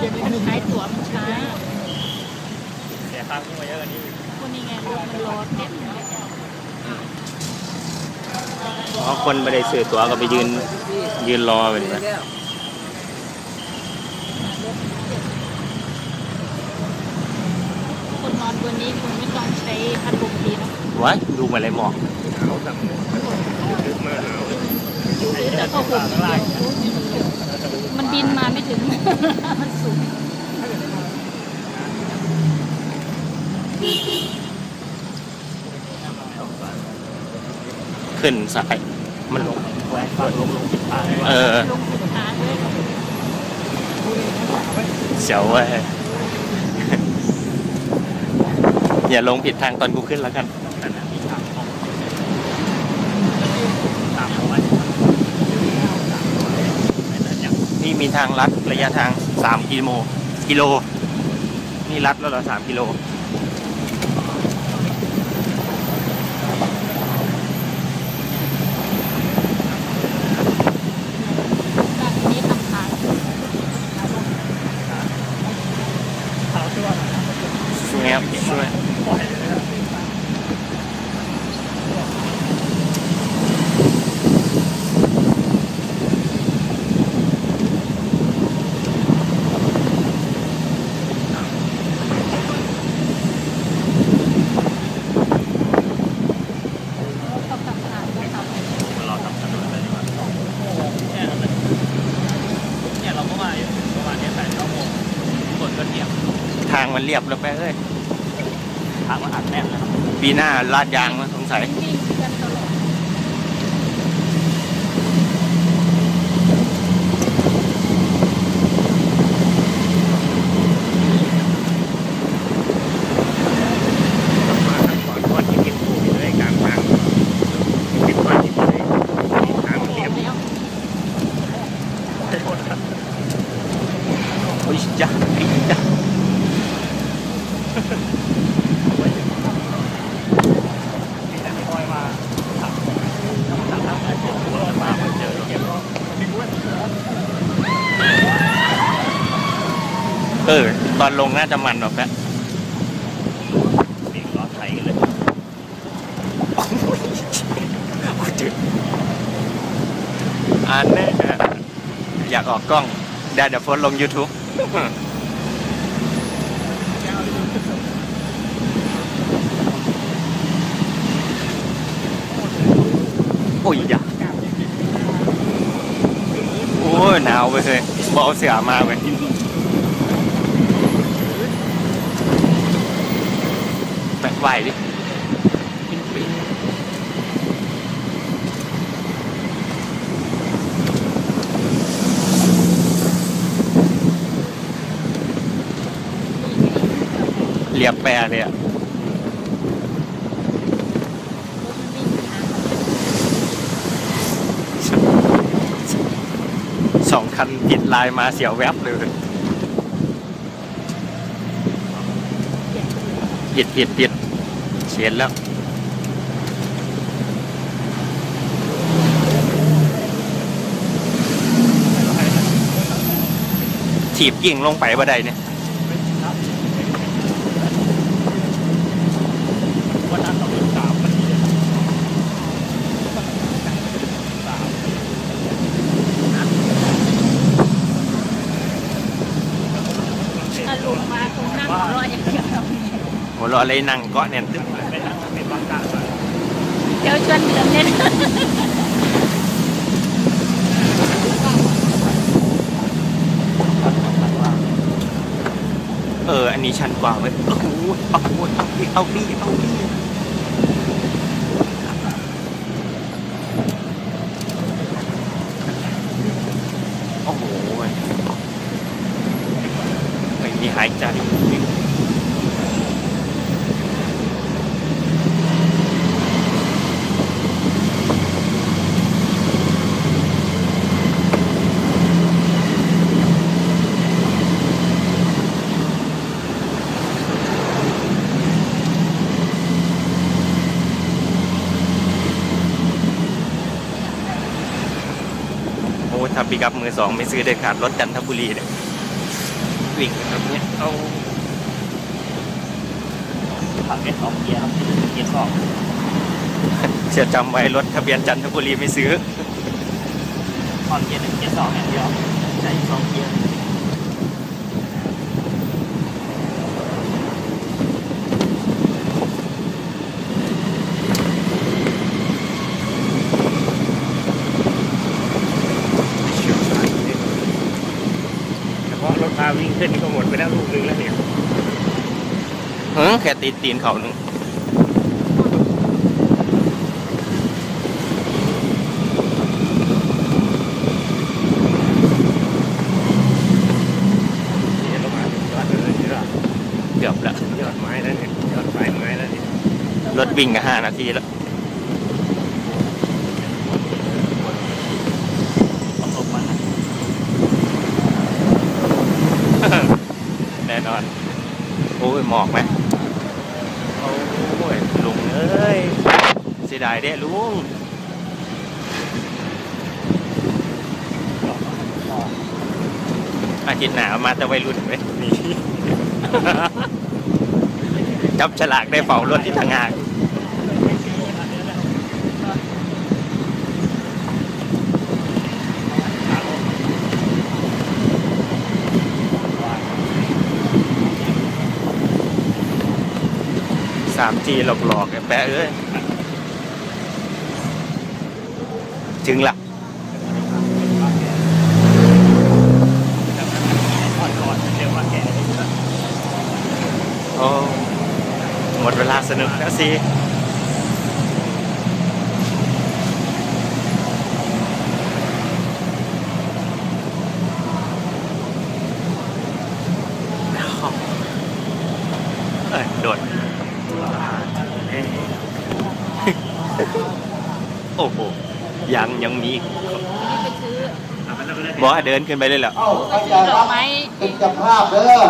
ขายตั๋วมันช้าเสียค่าขึ้นมาเยอะกว่านี้อีกคนนี้ไงรถมันรอเต็มเลยอ๋อคนไม่ได้ซื้อตั๋วก็ไปยืนยืนรอไปเลยนะคนนอนบนนี้คุณไม่ต้องใช้พัดลมดีนะว้ายดูมาเลยหมอกเขาสั่งลึกเมื่อหนาวแต่ก็ห่มดี บินมาไม่ถึง มันสูงขึ้นสายมันลงแหวนฝากลงลงติดตายเออลงสุดทางเลยเสียวเว้ยอย่าลงผิดทางตอนกูขึ้นแล้วกัน นั่นน่ะมีทางออกสามร้อยสามร้อยไม่น่าจะ นี่ มีทางลัดระยะทางสามกิโลกิโล นี่ลัดแล้วเหรอสามกิโล จากนี้ทำทาง เท้าช่วย ช่วยครับช่วย ปล่อยเลยนะ เขาทำทางเขาทำ มารอทำถนนเลยดีกว่าเนี่ยเราเนี่ยเราก็มาอยู่ประมาณเนี้ยแปดเก้าโมงคนก็เทียบ ทาง มันเรียบแล้วไปเอ้ยทางมันอัดแน่นนะครับปีหน้าลาดยางมันสงสัยวิ่งกันตลอดมาทางก่อนก้อนที่เป็นผู้อยู่ด้วยกลางทางเป็นก้อนที่อยู่ด้วยทางเรียบแล้วโอ้ยจ้าไอ้จ้า เมื่อเจอเก็บดึงไว้เออ ตอนลงน่าจะมันหรอกแป๊ะเสียงล้อไทยกันเลยอันนี้อยากออกกล้อง ได้เดี๋ยวโพสต์ลง YouTube อ้ยอย่าโอ้ยหนาวไปเลยบอาเสือมาเว้ยแปะไหวดิเรียบแปรเลยอะสอง คันติดลายมาเสียวแวบเลยผิดผิดผิดเฉียนแล้วถีบยิ่งลงไปบ่ได้เนี่ย วันนั้นต้องสามนาทีเลยสาม ถ้าลงมาคงนั่งรออย่างเดียว หัวเรอะไรนั่งเกาะแน่นตึ๊บเป็นทางเป็นบางกลางมาเดี๋ยวชวนเดือนเล่นเออ อันนี้ชันกว่าเว้ยโอ้โหเอาโหเอาดิเอาดิเอาดิโอ้โหไม่มีหายใจ ปีกับมือสองไม่ซื้อเด็ดขาดรถจันทบุรีเนี่ยวิ่งแบบนี้เอาขังแค่สองเกียร์ครับเกียร์สองเสียจำไว้รถทะเบียนจันทบุรีไม่ซื้อขอนเกียร์หนึ่งเกียร์สองอย่างเดียวใช้สองเกียร์ เฉ พาะรถพาวิ่งขึ้นนี่ก็หมดไปแล้วลูกนึงแล้วเนี่ยเฮ้แค่ตีนตีนเขาหนึ่งนี่รถมาถึงยอดเลยนี่หรอเกือบละยอดไม้แล้วเนี่ยยอดปลายไม้แล้วเนี่ยรถวิ่งก็ห้านาทีแล้ว น่นอน โอ้ยหมอกไหมโอ้ยลุงเอ้ยเสียดายเด้ลุงอาทิตย์หนามาแต่วัยรุ่นไหมนี่จับฉลากได้เป่ารถที่ทางหานามทีหลอกๆอ้แปะเอ้ยถึงละโอ้หมดเวลาสนุกแล้วสิ โอ้โห ยังยังมีอีกไปซื้อบอกให้เดินขึ้นไปเลยเหรอเอ้าใครจะดอรักบไม้ เป็นเจับภาพเด้อ